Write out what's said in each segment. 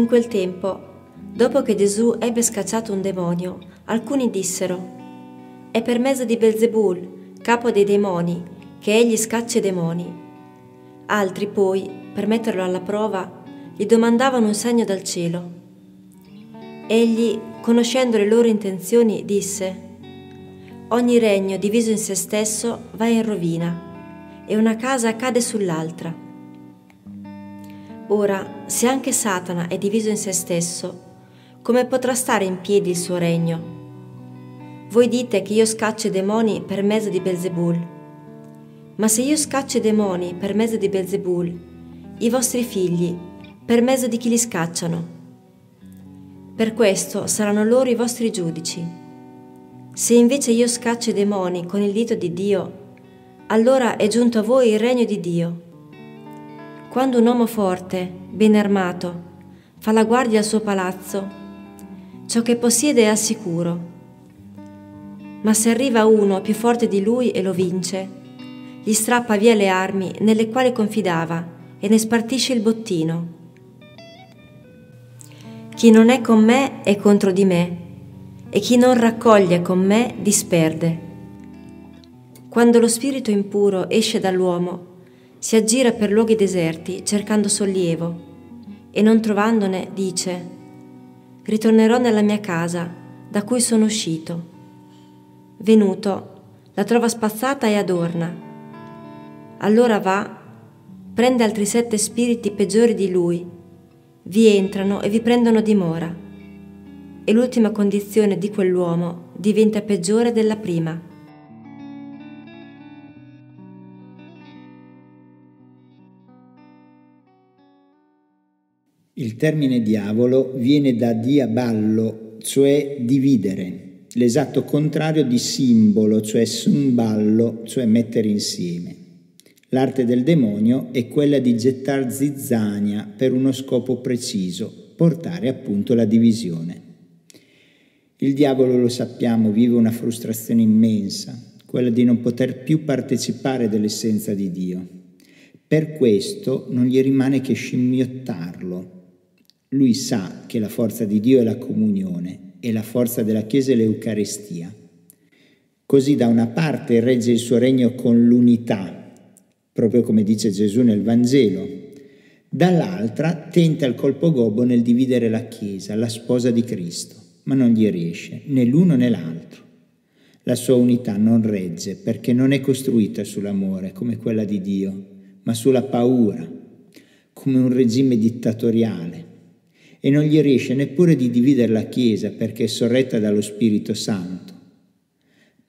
In quel tempo, dopo che Gesù ebbe scacciato un demonio, alcuni dissero, è per mezzo di Belzebul, capo dei demoni, che egli scaccia i demoni. Altri poi, per metterlo alla prova, gli domandavano un segno dal cielo. Egli, conoscendo le loro intenzioni, disse, Ogni regno diviso in se stesso va in rovina e una casa cade sull'altra. Ora, se anche Satana è diviso in se stesso, come potrà stare in piedi il suo regno? Voi dite che io scaccio i demoni per mezzo di Belzebul. Ma se io scaccio i demoni per mezzo di Belzebul, i vostri figli, per mezzo di chi li scacciano? Per questo saranno loro i vostri giudici. Se invece io scaccio i demoni con il dito di Dio, allora è giunto a voi il regno di Dio. Quando un uomo forte, ben armato, fa la guardia al suo palazzo, ciò che possiede è al sicuro. Ma se arriva uno più forte di lui e lo vince, gli strappa via le armi nelle quali confidava e ne spartisce il bottino. Chi non è con me è contro di me e chi non raccoglie con me disperde. Quando lo spirito impuro esce dall'uomo, si aggira per luoghi deserti cercando sollievo e non trovandone dice, ritornerò nella mia casa da cui sono uscito. Venuto, la trova spazzata e adorna. Allora va, prende altri sette spiriti peggiori di lui, vi entrano e vi prendono dimora e l'ultima condizione di quell'uomo diventa peggiore della prima. Il termine diavolo viene da diaballo, cioè dividere, l'esatto contrario di simbolo, cioè sumballo, cioè mettere insieme. L'arte del demonio è quella di gettar zizzania per uno scopo preciso, portare appunto la divisione. Il diavolo, lo sappiamo, vive una frustrazione immensa, quella di non poter più partecipare dell'essenza di Dio. Per questo non gli rimane che scimmiottarlo. Lui sa che la forza di Dio è la comunione e la forza della Chiesa è l'Eucarestia. Così da una parte regge il suo regno con l'unità, proprio come dice Gesù nel Vangelo, dall'altra tenta il colpo gobbo nel dividere la Chiesa, la sposa di Cristo ma non gli riesce né l'uno né l'altro. La sua unità non regge perché non è costruita sull'amore come quella di Dio, ma sulla paura, come un regime dittatoriale. E non gli riesce neppure di dividere la Chiesa perché è sorretta dallo Spirito Santo.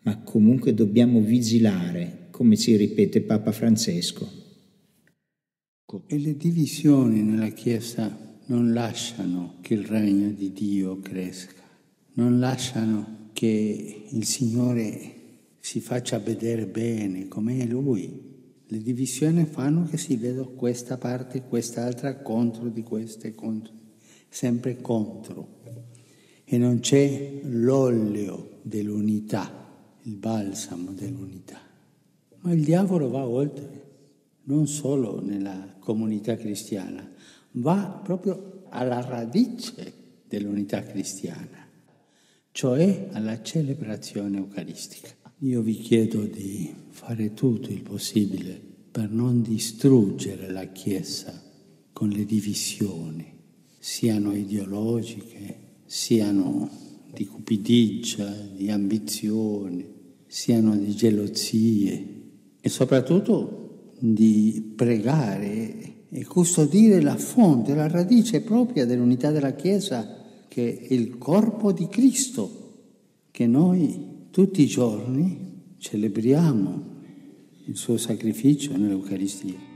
Ma comunque dobbiamo vigilare, come ci ripete Papa Francesco. E le divisioni nella Chiesa non lasciano che il regno di Dio cresca non lasciano che il Signore si faccia vedere bene come è Lui. Le divisioni fanno che si veda questa parte e quest'altra contro di queste, contro, sempre contro. E non c'è l'olio dell'unità, il balsamo dell'unità. Ma il diavolo va oltre, non solo nella comunità cristiana, va proprio alla radice dell'unità cristiana cioè alla celebrazione eucaristica. Io vi chiedo di fare tutto il possibile per non distruggere la Chiesa con le divisioni, siano ideologiche, siano di cupidigia, di ambizione, siano di gelosie e soprattutto di pregare e custodire la fonte, la radice propria dell'unità della Chiesa che è il corpo di Cristo, che noi tutti i giorni celebriamo il suo sacrificio nell'Eucaristia.